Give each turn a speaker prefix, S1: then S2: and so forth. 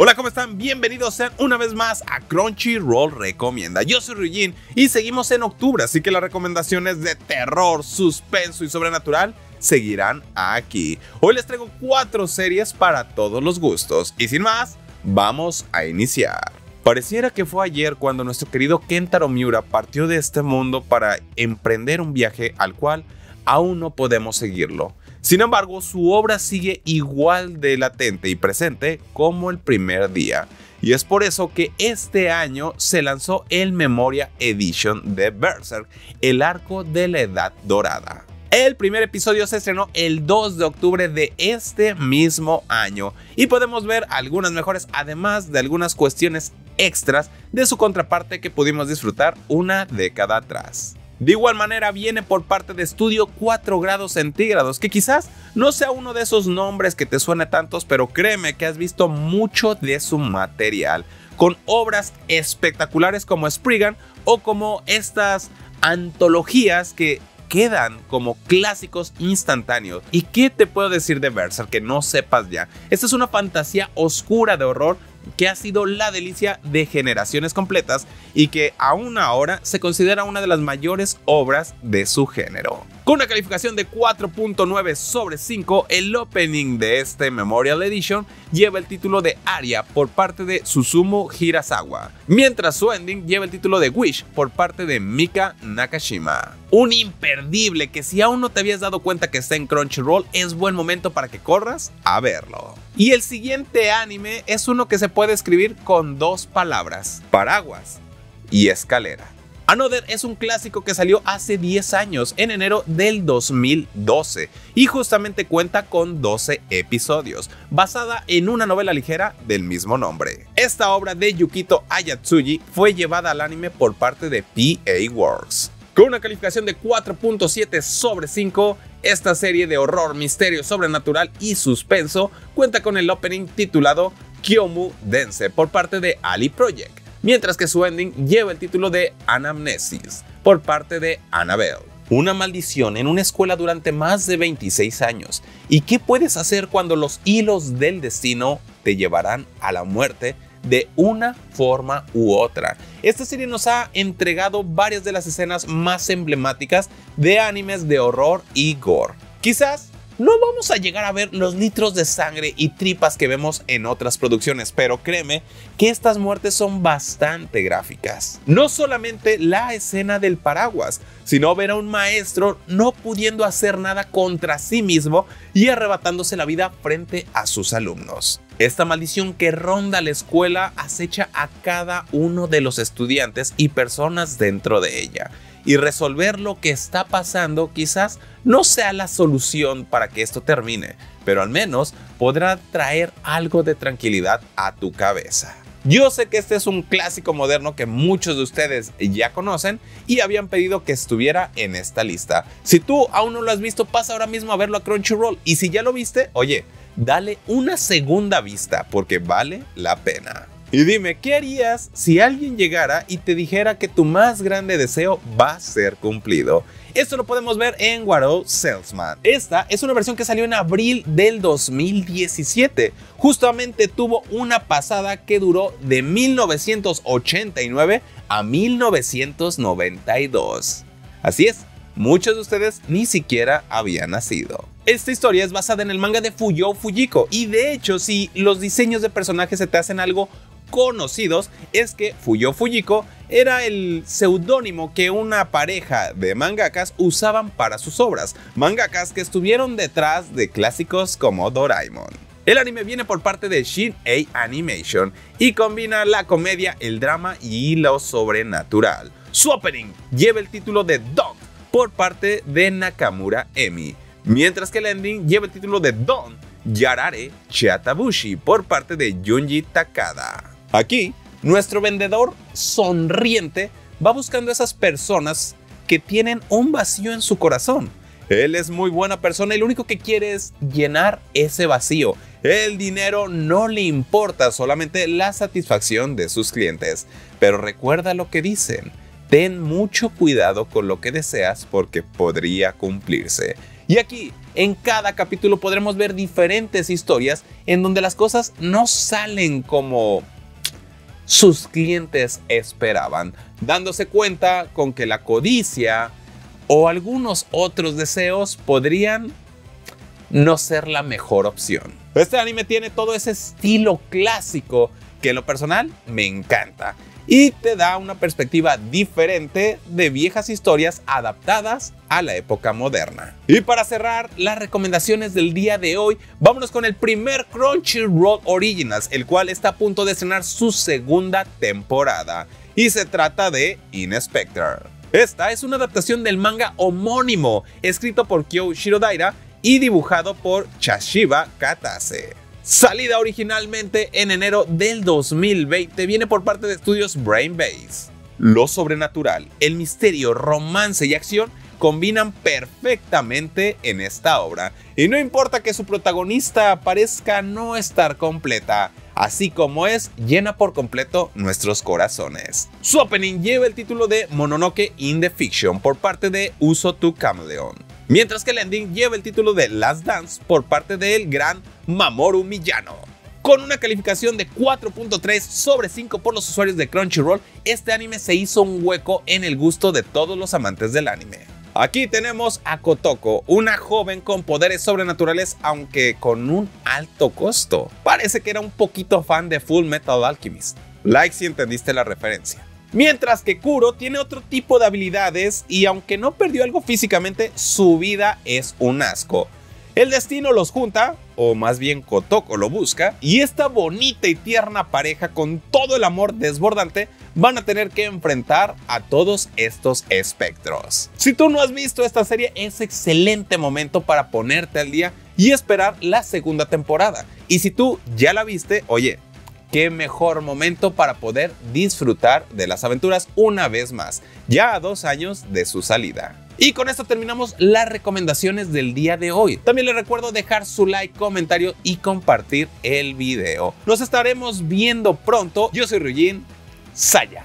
S1: Hola, ¿cómo están? Bienvenidos sean una vez más a Crunchyroll Recomienda. Yo soy Ryujin y seguimos en octubre, así que las recomendaciones de terror, suspenso y sobrenatural seguirán aquí. Hoy les traigo cuatro series para todos los gustos y sin más, vamos a iniciar. Pareciera que fue ayer cuando nuestro querido Kentaro Miura partió de este mundo para emprender un viaje al cual aún no podemos seguirlo. Sin embargo, su obra sigue igual de latente y presente como el primer día. Y es por eso que este año se lanzó el Memoria Edition de Berserk, el arco de la Edad Dorada. El primer episodio se estrenó el 2 de octubre de este mismo año y podemos ver algunas mejores además de algunas cuestiones extras de su contraparte que pudimos disfrutar una década atrás. De igual manera viene por parte de Estudio 4 grados centígrados, que quizás no sea uno de esos nombres que te suene tantos, pero créeme que has visto mucho de su material, con obras espectaculares como Spriggan o como estas antologías que quedan como clásicos instantáneos. ¿Y qué te puedo decir de Berserk que no sepas ya? Esta es una fantasía oscura de horror que ha sido la delicia de generaciones completas y que aún ahora se considera una de las mayores obras de su género. Con una calificación de 4.9 sobre 5, el opening de este Memorial Edition lleva el título de Aria por parte de Susumu Hirasawa, mientras su ending lleva el título de Wish por parte de Mika Nakashima. Un imperdible que si aún no te habías dado cuenta que está en Crunchyroll, es buen momento para que corras a verlo. Y el siguiente anime es uno que se puede escribir con dos palabras, paraguas y escalera. Another es un clásico que salió hace 10 años, en enero del 2012, y justamente cuenta con 12 episodios, basada en una novela ligera del mismo nombre. Esta obra de Yukito Ayatsuji fue llevada al anime por parte de PA Works. Con una calificación de 4.7 sobre 5, esta serie de horror, misterio, sobrenatural y suspenso cuenta con el opening titulado Kyomu Dense por parte de Ali Project mientras que su ending lleva el título de Anamnesis por parte de Annabelle. Una maldición en una escuela durante más de 26 años. ¿Y qué puedes hacer cuando los hilos del destino te llevarán a la muerte de una forma u otra? Esta serie nos ha entregado varias de las escenas más emblemáticas de animes de horror y gore. Quizás no vamos a llegar a ver los litros de sangre y tripas que vemos en otras producciones, pero créeme que estas muertes son bastante gráficas. No solamente la escena del paraguas, sino ver a un maestro no pudiendo hacer nada contra sí mismo y arrebatándose la vida frente a sus alumnos. Esta maldición que ronda la escuela acecha a cada uno de los estudiantes y personas dentro de ella y resolver lo que está pasando quizás no sea la solución para que esto termine, pero al menos podrá traer algo de tranquilidad a tu cabeza. Yo sé que este es un clásico moderno que muchos de ustedes ya conocen y habían pedido que estuviera en esta lista. Si tú aún no lo has visto, pasa ahora mismo a verlo a Crunchyroll y si ya lo viste, oye, dale una segunda vista porque vale la pena. Y dime, ¿qué harías si alguien llegara y te dijera que tu más grande deseo va a ser cumplido? Esto lo podemos ver en Warrow Salesman. Esta es una versión que salió en abril del 2017. Justamente tuvo una pasada que duró de 1989 a 1992. Así es, muchos de ustedes ni siquiera habían nacido. Esta historia es basada en el manga de Fuyo Fujiko y de hecho si los diseños de personajes se te hacen algo conocidos es que Fuyo Fujiko era el seudónimo que una pareja de mangakas usaban para sus obras, mangakas que estuvieron detrás de clásicos como Doraemon. El anime viene por parte de Shin-A Animation y combina la comedia, el drama y lo sobrenatural. Su opening lleva el título de Don por parte de Nakamura Emi, mientras que el ending lleva el título de Don Yarare Chiatabushi por parte de Junji Takada. Aquí, nuestro vendedor sonriente va buscando a esas personas que tienen un vacío en su corazón. Él es muy buena persona y lo único que quiere es llenar ese vacío. El dinero no le importa, solamente la satisfacción de sus clientes. Pero recuerda lo que dicen, ten mucho cuidado con lo que deseas porque podría cumplirse. Y aquí En cada capítulo podremos ver diferentes historias en donde las cosas no salen como sus clientes esperaban, dándose cuenta con que la codicia o algunos otros deseos podrían no ser la mejor opción. Este anime tiene todo ese estilo clásico que en lo personal me encanta y te da una perspectiva diferente de viejas historias adaptadas a la época moderna. Y para cerrar las recomendaciones del día de hoy, vámonos con el primer Crunchyroll Originals, el cual está a punto de estrenar su segunda temporada. Y se trata de Inspector. Esta es una adaptación del manga homónimo, escrito por Kyo Shirodaira y dibujado por Chashiba Katase. Salida originalmente en enero del 2020, viene por parte de estudios Brainbase. Lo sobrenatural, el misterio, romance y acción combinan perfectamente en esta obra, y no importa que su protagonista parezca no estar completa, así como es, llena por completo nuestros corazones. Su opening lleva el título de Mononoke in the Fiction por parte de Uso to Cameleon mientras que el ending lleva el título de Last Dance por parte del gran Mamoru Miyano. Con una calificación de 4.3 sobre 5 por los usuarios de Crunchyroll, este anime se hizo un hueco en el gusto de todos los amantes del anime. Aquí tenemos a Kotoko, una joven con poderes sobrenaturales aunque con un alto costo. Parece que era un poquito fan de Full Metal Alchemist. Like si entendiste la referencia. Mientras que Kuro tiene otro tipo de habilidades y aunque no perdió algo físicamente, su vida es un asco. El destino los junta, o más bien Kotoko lo busca, y esta bonita y tierna pareja con todo el amor desbordante van a tener que enfrentar a todos estos espectros. Si tú no has visto esta serie, es excelente momento para ponerte al día y esperar la segunda temporada. Y si tú ya la viste, oye, qué mejor momento para poder disfrutar de las aventuras una vez más, ya a dos años de su salida. Y con esto terminamos las recomendaciones del día de hoy. También les recuerdo dejar su like, comentario y compartir el video. Nos estaremos viendo pronto. Yo soy Ryujin Saya.